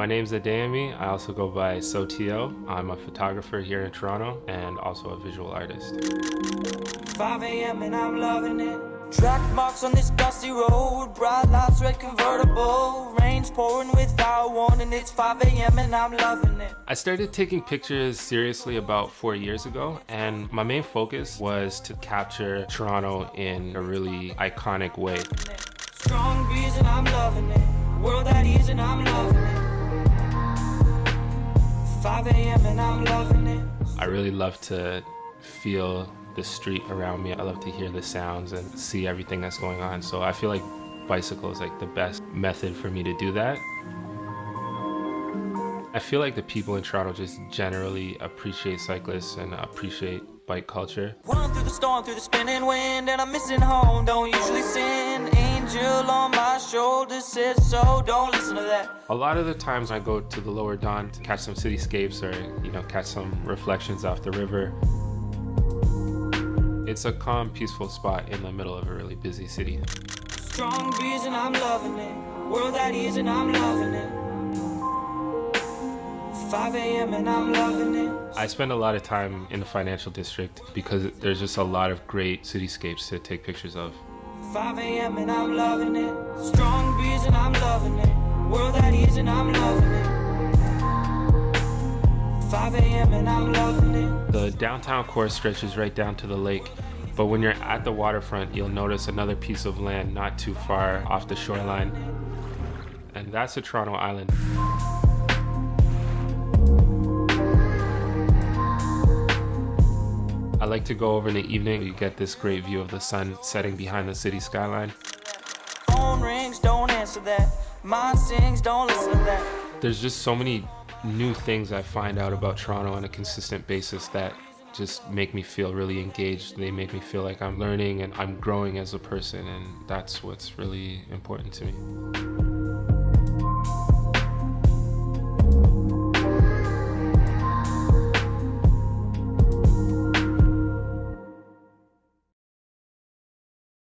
My name's Adeyemi. I also go by SoTeeOh. I'm a photographer here in Toronto and also a visual artist. 5 a.m. and I'm loving it. Track marks on this dusty road, bright lights, red convertible, rain's pouring without warning. It's 5 a.m. and I'm loving it. I started taking pictures seriously about four years ago, and my main focus was to capture Toronto in a really iconic way. Strong breeze and I'm loving it. World at ease and I'm loving it. I really love to feel the street around me. I love to hear the sounds and see everything that's going on. So I feel like bicycle is like the best method for me to do that. I feel like the people in Toronto just generally appreciate cyclists and appreciate bike culture. Run through the storm, through the spinning wind, and I'm missing home. Don't usually sin. Angel on my shoulder says so. Don't listen to that. A lot of the times I go to the lower Don to catch some cityscapes or, you know, catch some reflections off the river. It's a calm, peaceful spot in the middle of a really busy city. Strong breeze and I'm loving it. World at ease and I'm loving it. 5 a.m. and I'm loving it. I spend a lot of time in the financial district because there's just a lot of great cityscapes to take pictures of. 5 a.m. and I'm loving it. Strong breeze and I'm loving it. World at ease and I'm loving it. 5 a.m. and I'm loving it. The downtown core stretches right down to the lake, but when you're at the waterfront, you'll notice another piece of land not too far off the shoreline, and that's the Toronto Island. I like to go over in the evening. You get this great view of the sun setting behind the city skyline. Phone rings, don't answer that. Mind sings, don't listen to that. There's just so many new things I find out about Toronto on a consistent basis that just make me feel really engaged. They make me feel like I'm learning and I'm growing as a person, and that's what's really important to me.